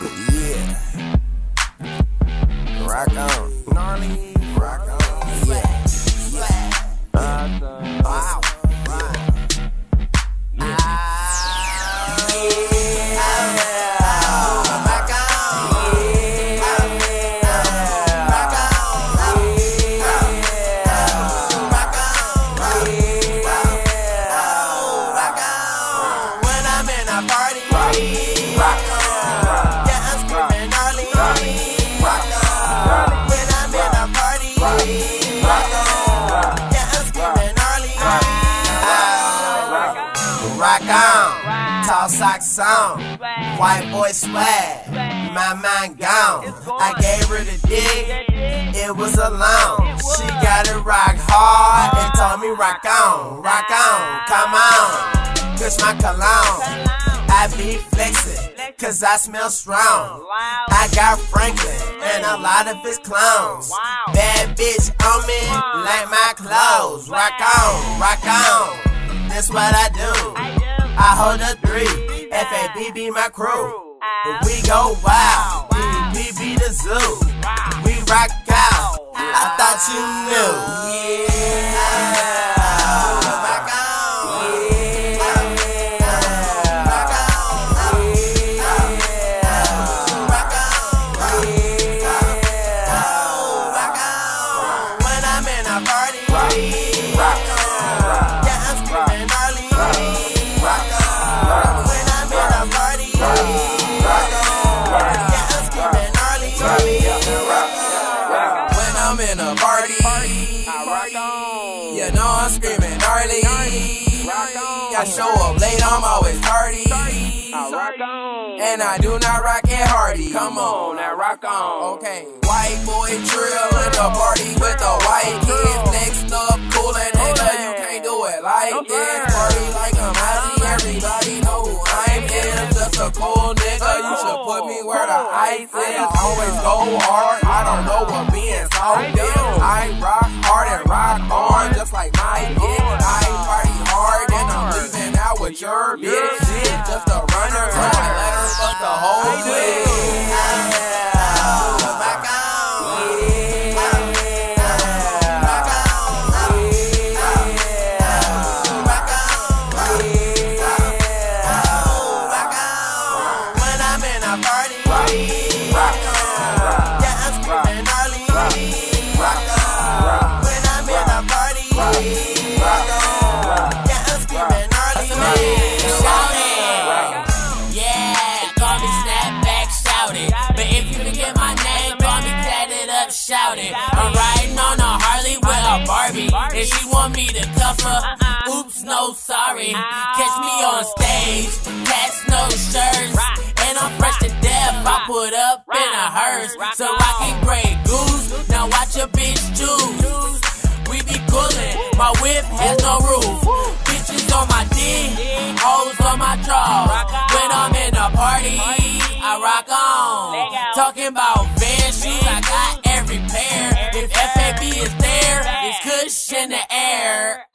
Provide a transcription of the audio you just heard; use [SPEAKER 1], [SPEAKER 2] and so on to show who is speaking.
[SPEAKER 1] Yeah. Rock on. Gnarly. Rock on, tall socks on, white boy swag, my mind gone. I gave her the dick, it was alone. She got it rock hard and told me rock on, rock on, come on. Push my cologne, I be flexing, cause I smell strong. I got Franklin and a lot of his clones. Bad bitch on me, like my clothes. Rock on, rock on. That's what I do. I hold a three, FAB be my crew. We go wild, You know I'm screaming gnarly. I show up late, I'm always tardy. And I do not rock it hardy. Come on, now rock on. Okay. White boy trill in the party with the white kids next up, coolin' nigga. You can't do it like this. Party like I'm. Everybody know who I'm. Just a cool nigga. You should put me where the ice is. Always go hard. I don't know what being soft your bitch. Just a runner. Let her fuck the whole thing.
[SPEAKER 2] shouting. I'm riding on a Harley with a Barbie, and she want me to cuff her. Oops, no sorry. Catch me on stage, cats no shirts, and I'm fresh to death. I put up in a hearse, so rockin' gray goose. Now watch your bitch choose. We be coolin', my whip has no roof. Bitches on my dick, hoes on my jaw. When I'm in a party, I rock on. Talking about cushion in the air.